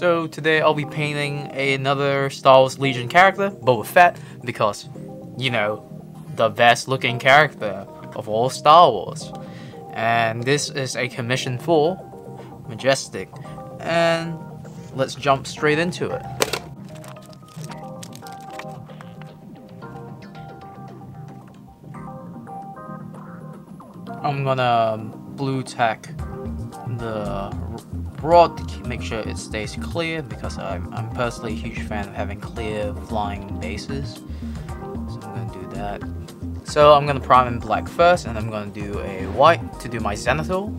So today I'll be painting another Star Wars Legion character, Boba Fett, because, you know, the best looking character of all Star Wars. And this is a commission for Majestic. And let's jump straight into it. I'm gonna blue tack the rod to make sure it stays clear because I'm, I'm personally a huge fan of having clear flying bases. So I'm gonna do that. So I'm gonna prime in black first and I'm gonna do a white to do my zenithal.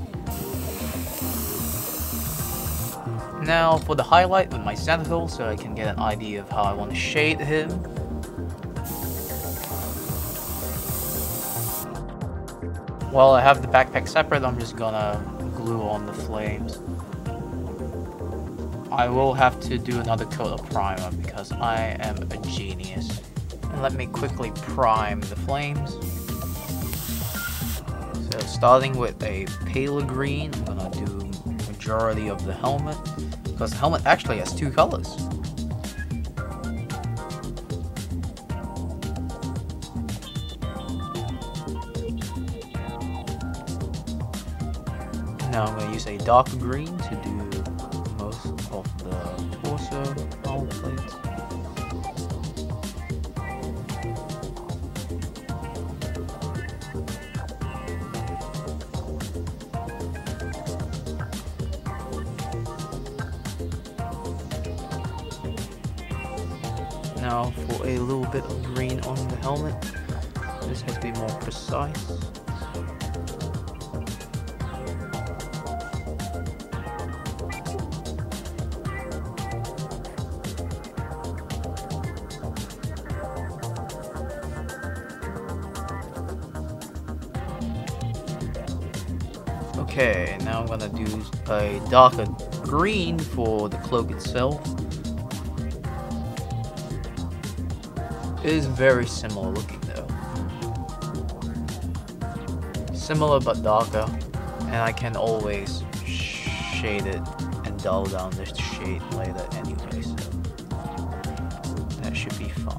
Now for the highlight with my zenithal so I can get an idea of how I want to shade him. While I have the backpack separate, I'm just gonna glue on the flames. I will have to do another coat of primer because I am a genius. And let me quickly prime the flames. So starting with a paler green, I'm gonna do majority of the helmet because the helmet actually has two colors. Now I'm going to use a darker green to do Now for a little bit of green on the helmet. This has to be more precise. Okay, now I'm gonna do a darker green for the cloak itself. It is very similar looking though. Similar but darker, and I can always shade it and dull down the shade later anyway, so that should be fine.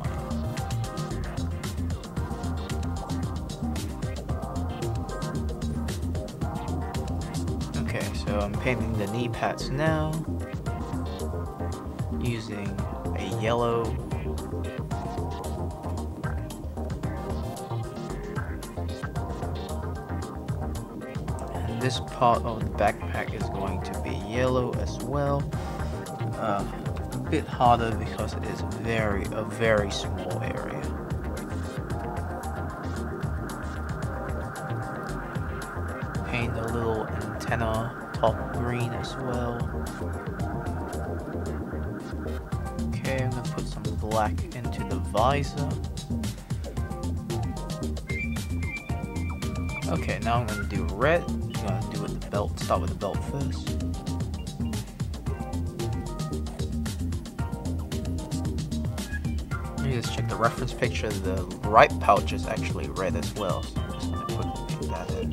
Okay, so I'm painting the knee pads now using a yellow this part of the backpack is going to be yellow as well uh, a bit harder because it is very a very small area paint a little antenna top green as well. Okay, I'm gonna put some black into the visor. Okay, now I'm gonna do red. I'm gonna do with the belt. Start with the belt first. Let me just check the reference picture. The right pouch is actually red as well, so I'm just gonna paint that in.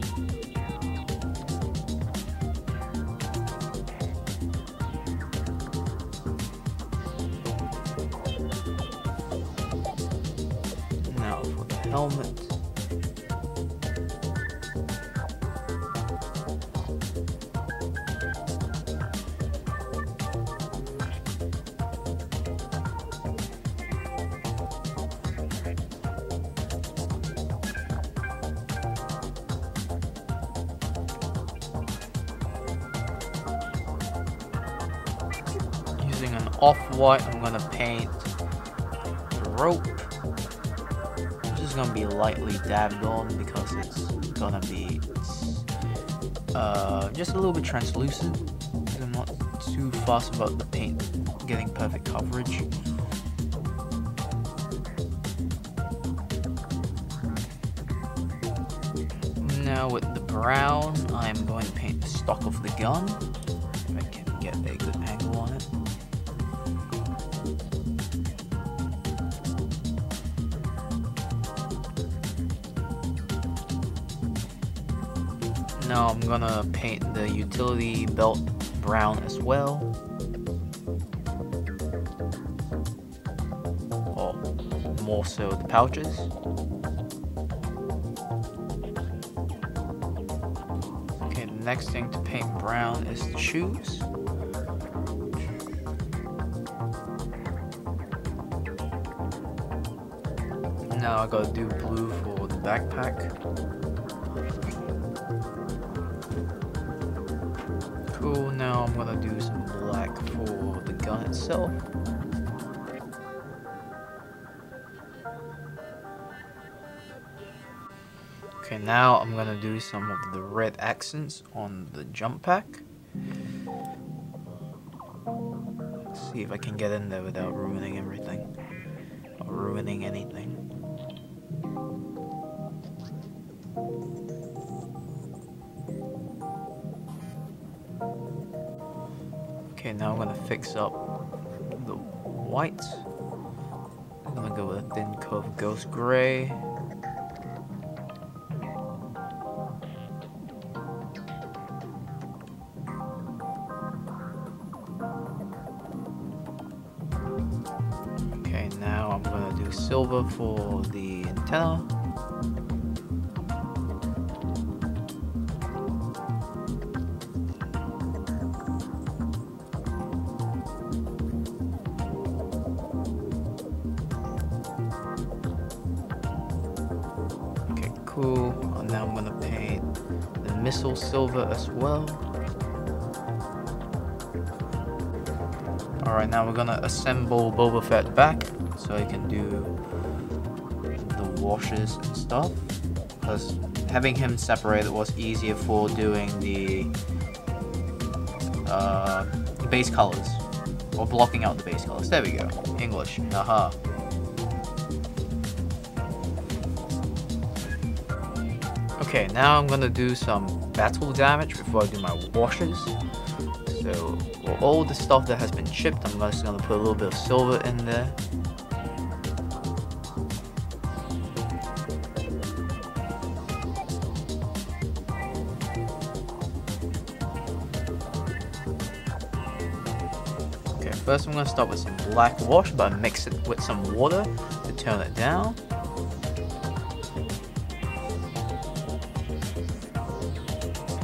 Now for the helmet. Using an off-white, I'm gonna paint the rope. This is gonna be lightly dabbed on because it's gonna be uh, just a little bit translucent. I'm not too fussed about the paint getting perfect coverage. Now with the brown, I'm going to paint the stock of the gun. If I can get a good angle on it. now I'm gonna paint the utility belt brown as well. Or more so the pouches. Okay, the next thing to paint brown is the shoes. Now I gotta do blue for the backpack. Cool, now I'm gonna do some black for the gun itself. Okay, now I'm gonna do some of the red accents on the jump pack. Let's see if I can get in there without ruining everything. Or ruining anything. Okay, now I'm gonna fix up the white. I'm gonna go with a thin coat of ghost gray. Okay, now I'm gonna do silver for the antenna. And now I'm gonna paint the missile silver as well. Alright, now we're gonna assemble Boba Fett back so I can do the washes and stuff. Because having him separated was easier for doing the uh, base colors. Or blocking out the base colors. There we go. English. Aha. Okay, now I'm gonna do some battle damage before I do my washes. So, for all the stuff that has been chipped, I'm just gonna put a little bit of silver in there. Okay, first I'm gonna start with some black wash, but I mix it with some water to turn it down.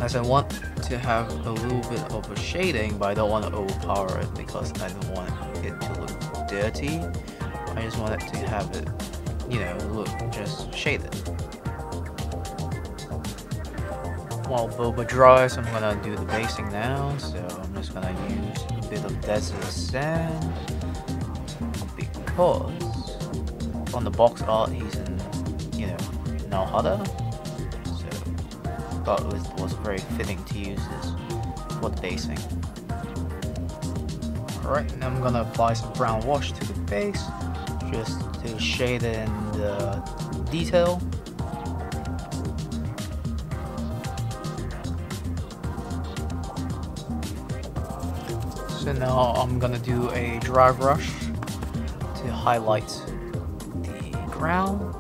As I want to have a little bit of a shading, but I don't want to overpower it because I don't want it to look dirty. I just want it to have it, you know, look just shaded. While Boba dries, I'm gonna do the basing now, so I'm just gonna use a bit of desert sand because on the box art he's in, you know, Nal Hutta, thought it was, was very fitting to use this for the basing. Alright, now I'm gonna apply some brown wash to the base just to shade in the detail. So now I'm gonna do a dry brush to highlight the ground.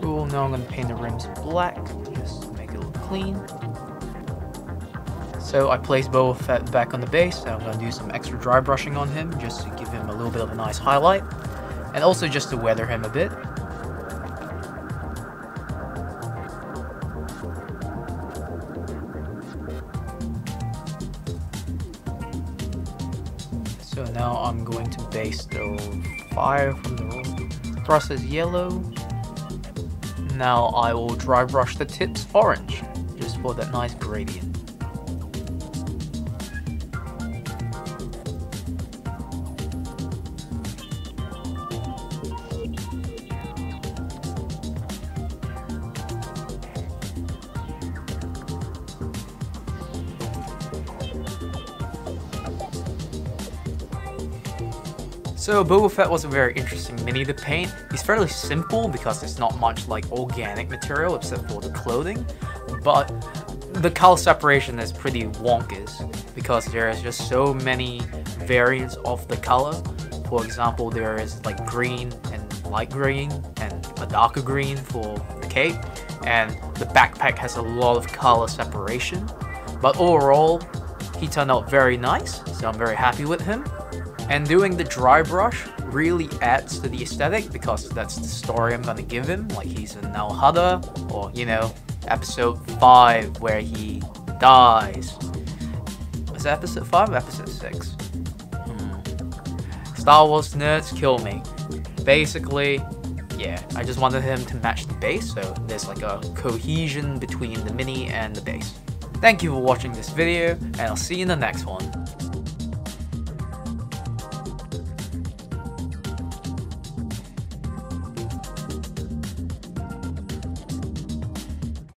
Cool, now I'm gonna paint the rims black, just to make it look clean. So I placed Boba Fett back on the base, and I'm gonna do some extra dry brushing on him, just to give him a little bit of a nice highlight. And also just to weather him a bit. So now I'm going to base the fire from the thrusters yellow. Now I will dry brush the tips orange, just for that nice gradient. So Boba Fett was a very interesting mini to paint. He's fairly simple because it's not much like organic material except for the clothing, but the color separation is pretty wonkus because there is just so many variants of the color. For example, there is like green and light green and a darker green for the cape and the backpack has a lot of color separation. But overall, he turned out very nice, so I'm very happy with him. And doing the dry brush really adds to the aesthetic because that's the story I'm gonna give him, like he's a Nal Hutta, or you know, episode 5 where he dies. Was that episode 5 episode 6? Hmm. Star Wars nerds kill me. Basically, yeah, I just wanted him to match the base, so there's like a cohesion between the mini and the base. Thank you for watching this video, and I'll see you in the next one.